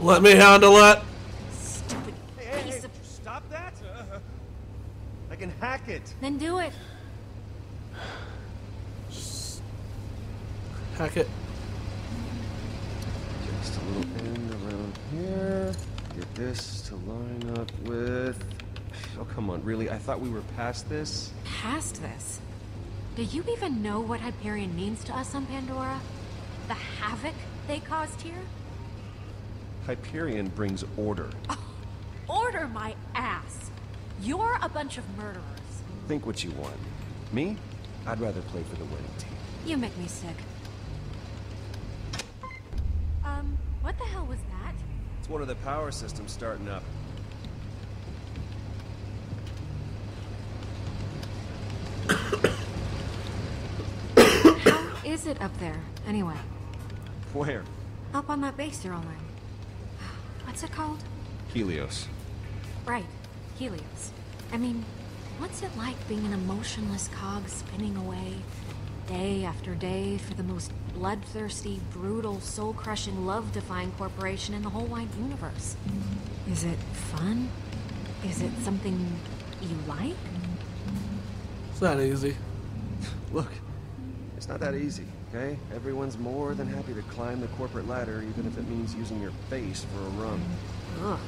Let me handle it. Stupid Hey, piece hey, of... stop that! Uh, I can hack it. Then do it. Hack it. Just a little end around here. Get this to line up with. Oh, come on, really? I thought we were past this. Past this. Do you even know what Hyperion means to us on Pandora? The havoc they caused here? Hyperion brings order. Order my ass. You're a bunch of murderers. Think what you want. Me? I'd rather play for the winning team. You make me sick. Um, what the hell was that? It's one of the power systems starting up. How is it up there, anyway? Where? Up on that base you're all in. What's it called? Helios. Right, Helios. I mean, what's it like being an emotionless cog spinning away, day after day, for the most bloodthirsty, brutal, soul-crushing, love-defying corporation in the whole wide universe? Is it fun? Is it something you like? It's not easy. Look, it's not that easy, okay? Everyone's more than happy to climb the corporate ladder, even if it means using your face for a run. Ugh,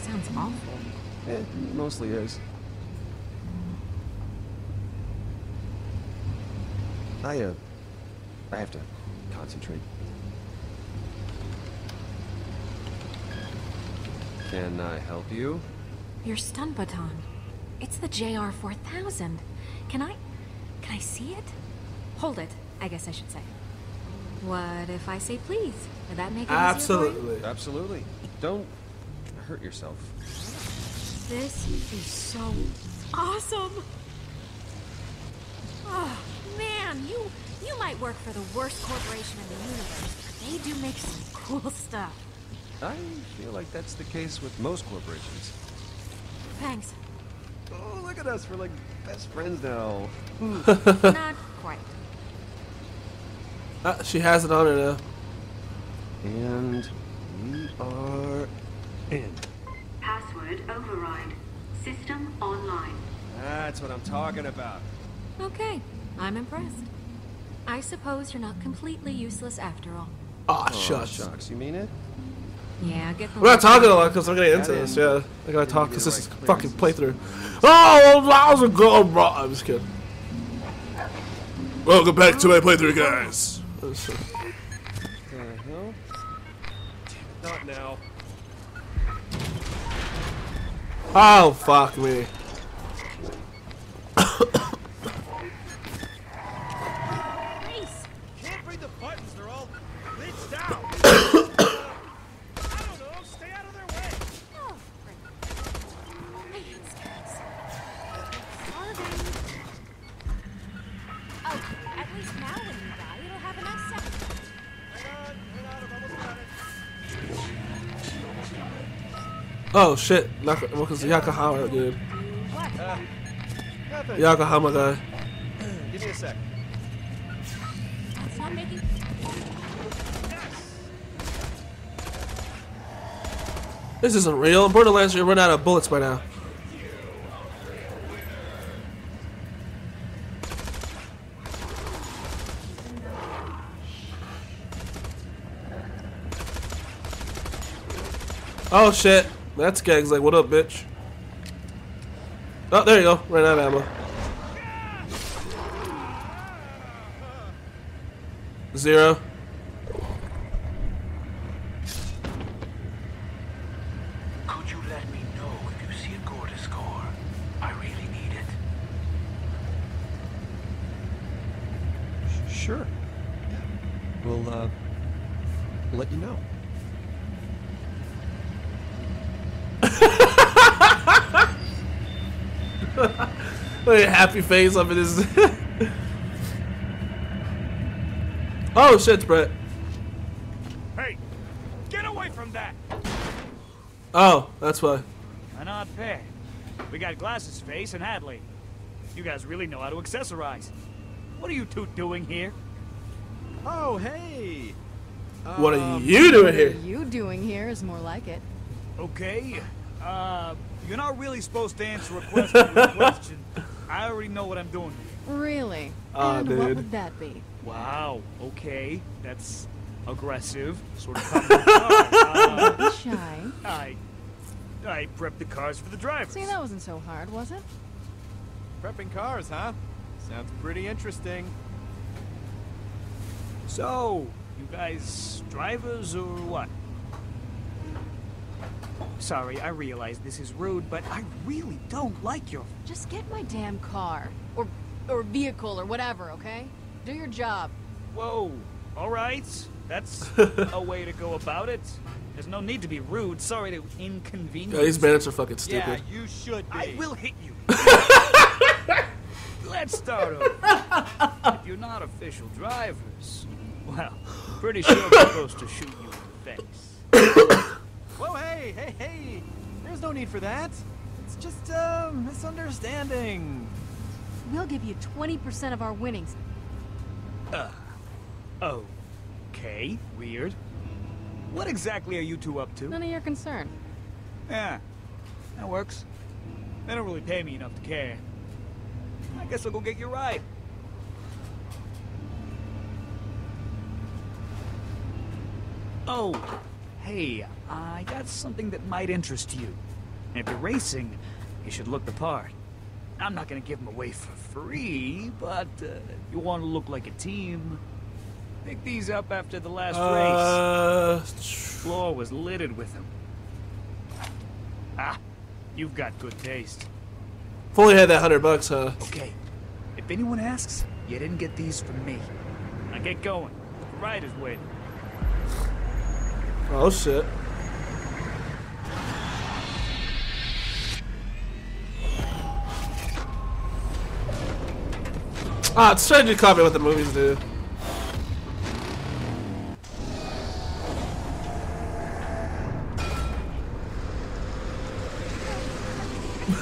sounds awful. Eh, it mostly is. I, uh, I have to concentrate. Can I help you? Your stun baton. It's the JR-4000. Can I... can I see it? Hold it, I guess I should say. What if I say please? Would that make it easier? Absolutely. Absolutely. Don't hurt yourself. This is so awesome! Oh, man, you you might work for the worst corporation in the universe, but they do make some cool stuff. I feel like that's the case with most corporations. Thanks. Oh, look at us. We're like best friends now. Hmm. Not quite. Ah, she has it on her now. And we are in. Password override. System online. That's what I'm talking about. Okay, I'm impressed. I suppose you're not completely useless after all. Aw, Oh, shucks. shucks. You mean it? Yeah, get the We're not talking a lot because I'm getting into That this. Yeah, I gotta didn't talk because this is right fucking playthrough. Oh, that was a good bro. I'm just kidding. Welcome back to my playthrough, guys. The hell? Not now. Oh, fuck me. Oh shit, Naka, well, cause Yakahama, dude. Nothing. Yakahama guy. Give me a sec. That's not making... This isn't real. Borderlands should run out of bullets by now. Oh shit. That's Gag's like, what up, bitch? Oh, there you go. Right out of ammo. Zero. Could you let me know if you see a gore to score? I really need it. Sure. We'll, uh, we'll let you know. Look at happy face up in his. oh shit, Brett. Hey, get away from that. Oh, that's why. An odd pair. We got Glasses Face and Hadley. You guys really know how to accessorize. What are you two doing here? Oh, hey. What are Um, you doing here? What are here? you doing here is more like it. Okay. Uh, you're not really supposed to answer a question with a question. I already know what I'm doing. Really? Aw, and what would that be? Wow. Okay. That's aggressive. Sort of caught me off shy. Uh, I, I prepped the cars for the drivers. See, that wasn't so hard, was it? Prepping cars, huh? Sounds pretty interesting. So, you guys drivers or what? Sorry, I realize this is rude, but I really don't like your. Just get my damn car. Or or vehicle or whatever, okay? Do your job. Whoa. All right. That's a way to go about it. There's no need to be rude. Sorry to inconvenience. Yeah, these bandits are fucking stupid. Yeah, stupid. you should be. I will hit you. Let's start over. if you're not official drivers, well, pretty sure we're supposed to shoot you in the face. Whoa, hey, hey, hey! There's no need for that. It's just a misunderstanding. We'll give you 20% of our winnings. Uh, okay, weird. What exactly are you two up to? None of your concern. Yeah, that works. They don't really pay me enough to care. I guess I'll go get your ride. Oh, hey, I got something that might interest you. And if you're racing, you should look the part. I'm not gonna give them away for free, but uh, you want to look like a team. Pick these up after the last race Uh, floor was littered with them. Ah, you've got good taste. if only had that hundred bucks, huh? Okay, if anyone asks, you didn't get these from me. Now get going. The ride is waiting. Oh shit. Ah, it's trying to copy what the movies do.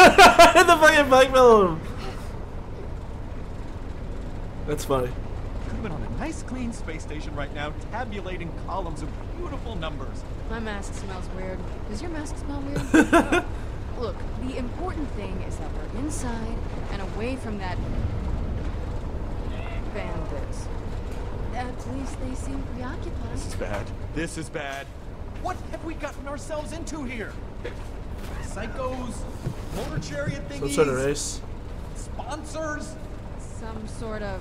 the fucking bike him. That's funny. I've been on a nice clean space station right now, tabulating columns of beautiful numbers. My mask smells weird. Does your mask smell weird? Look, the important thing is that we're inside and away from that bandits. At least they seem preoccupied. This is bad. This is bad. What have we gotten ourselves into here? Psychos, motor chariot thingies... Some thingies, sort of race. sponsors. Some sort of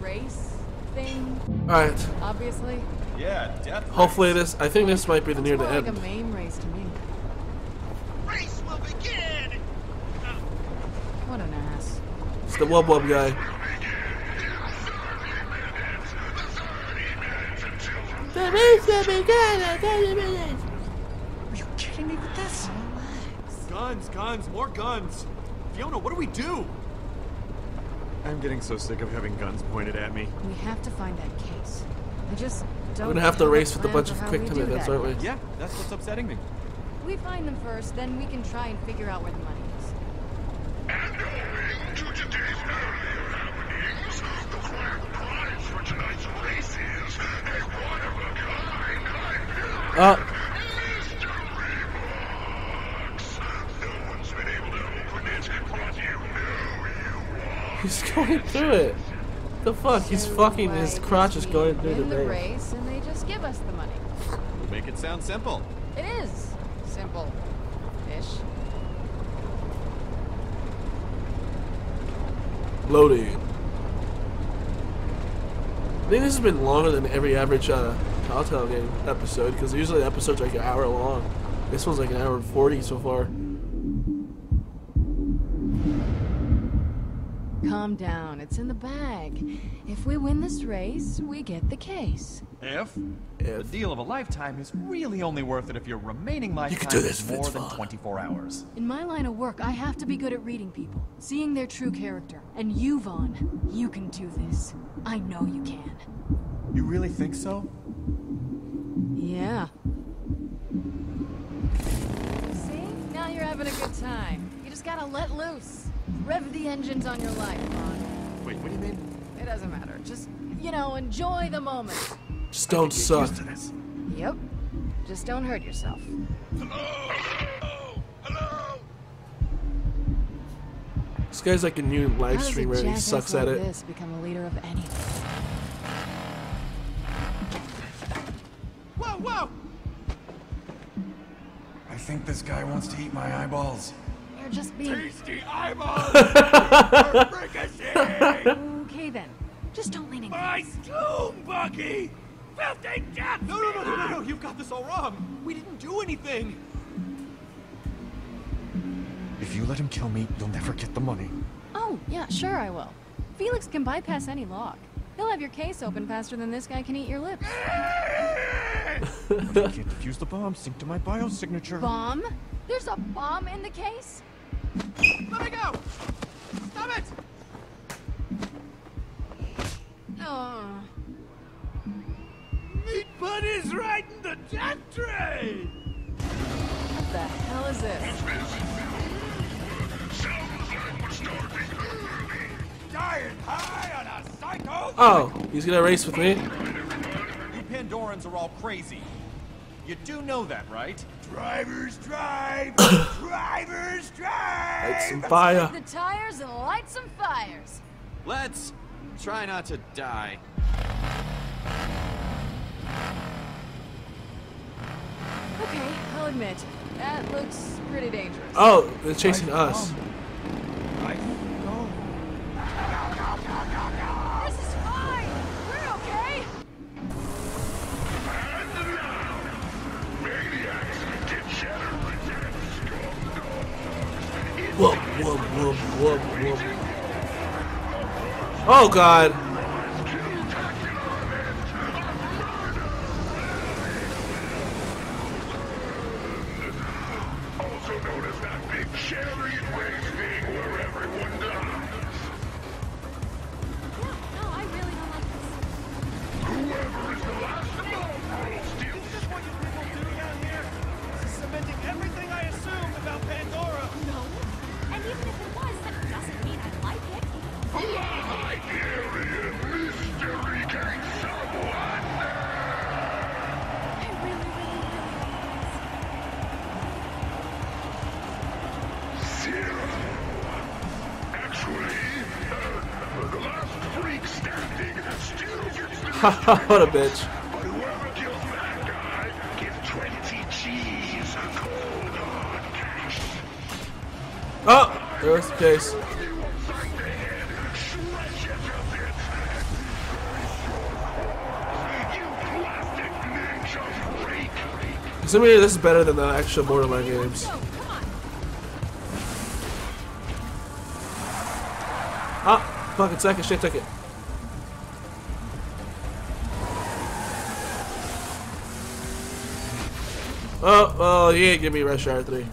race thing, Alright. obviously. Yeah, definitely. Hopefully this I think this might be the near the like end. a main race to me. Race will begin! What an ass. It's the wub wub guy. The race will begin in 30 minutes! Are you kidding me with this? Guns, guns, more guns. Fiona, what do we do? I'm getting so sick of having guns pointed at me. We have to find that case. I just don't We're gonna have to a race with a bunch of quick we time events, aren't we? Yeah, that's what's upsetting me. We find them first, then we can try and figure out where the money is. And owing to today's earlier happenings, the grand prize for tonight's race is a one-of-a-kind Hyperion Uh, mystery box. No one's been able to open it, but you know you want. He's going through it. The fuck? He's fucking his crotch is going through the win the vein. race, and they just give us the money. Make it sound simple. It is simple, ish. Loading. I think this has been longer than every average uh, Telltale game episode because usually episodes are like an hour long. This one's like an hour and 40 so far. Calm down. It's in the bag. If we win this race, we get the case. If the deal of a lifetime is really only worth it if your remaining lifetime you can do this is if more it's than fun. 24 hours. In my line of work, I have to be good at reading people, seeing their true character. And you, Vaughn, you can do this. I know you can. You really think so? Yeah. See? Now you're having a good time. You just gotta let loose. Rev the engines on your life, Vaughn. Wait, what do you mean? It doesn't matter. Just, you know, enjoy the moment. Just don't suck. Used to this. Yep. Just don't hurt yourself. Hello? Hello? This guy's like a new live How does a streamer. He sucks like at it. This become a leader of anything. Whoa, whoa! I think this guy wants to eat my eyeballs. You're just being Tasty eyeballs! okay then. Just don't lean in. My tomb, Bucky! Filthy death! No, no, no, no, no, no, you've got this all wrong. We didn't do anything. If you let him kill me, you'll never get the money. Oh, yeah, sure I will. Felix can bypass any lock. He'll have your case open faster than this guy can eat your lips. But I can't defuse the bomb, sync to my biosignature. Bomb? There's a bomb in the case? Let me go! Stop it! Oh. Meat Bud is riding the death train! What the hell is this? Sounds like we're starting early. Dying high on a psycho! Oh, he's gonna race with me. You Pandorans are all crazy. You do know that, right? Drivers drive! Drivers drive! Light some fire. The tires and light some fires. Let's try not to die. Okay, I'll admit, that looks pretty dangerous. Oh, they're chasing us. I whoop, whoop, whoop. Oh god. What a bitch. But whoever kills that guy gets 20 G's cold hard cash. Oh, there's the case. Assuming this is better than the actual Borderlands games. Ah, fucking second shit ticket. Oh, well, he ain't give me Rush Hour 3.